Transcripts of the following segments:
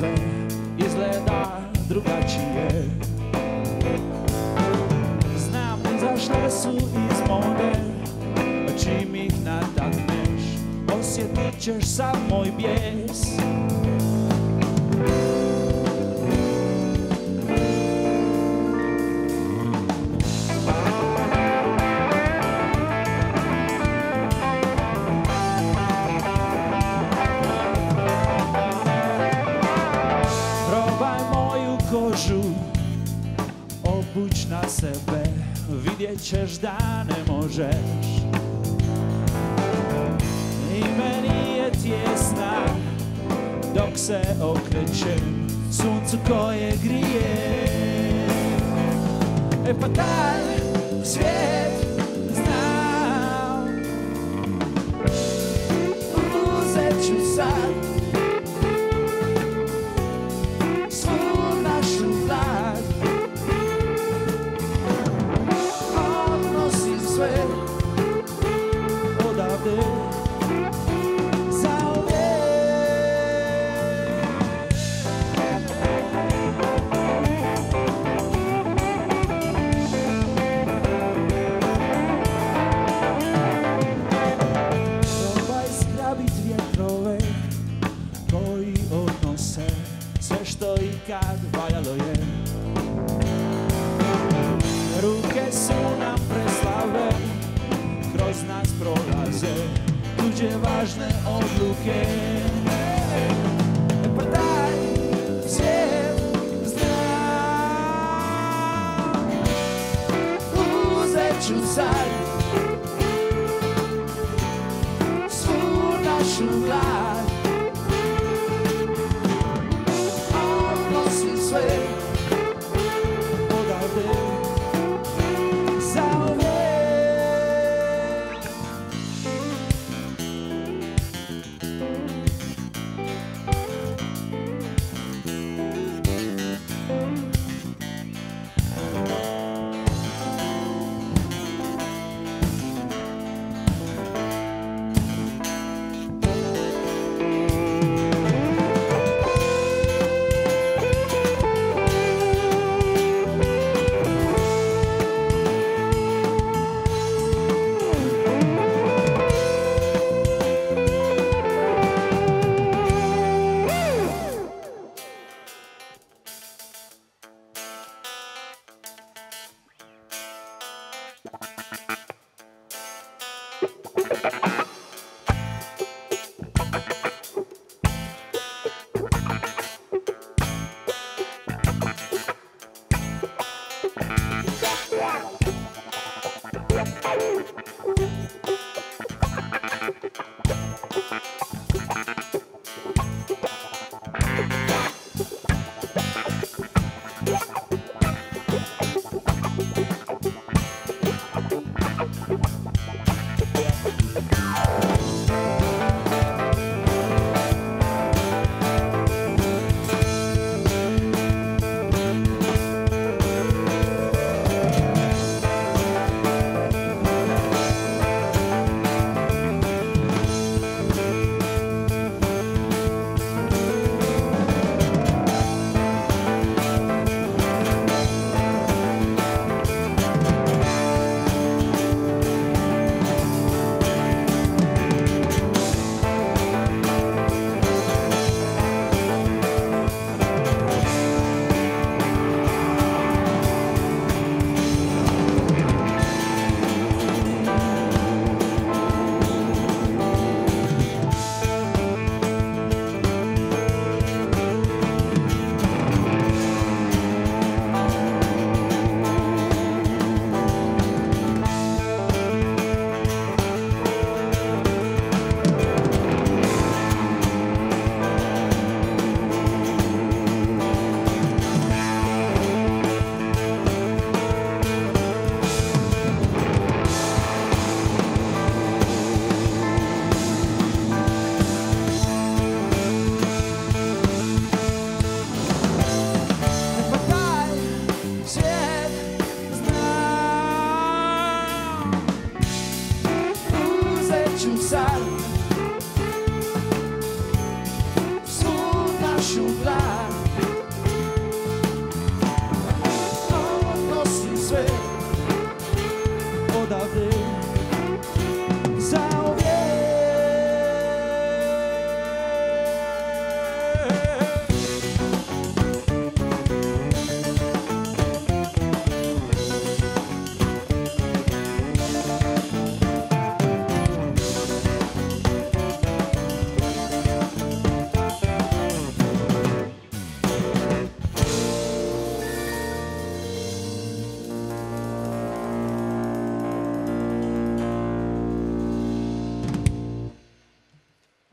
sve izgleda drugačije. Znam izašle su iz mode pa Čim ih nadakneš Osjetit ćeš sam moj bijes. Kožu Obuć na sebe Vidjet ćeš da ne možeš. I meni je tjesna Dok se okrećem Suncu koje grije. E pa taj svijet znam Uzet ću sad ikad valjalo je Ruke su nam preslave, kroz nas prolaze. Tuđe važne odluke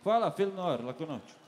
Fala, Felinor, Laconote.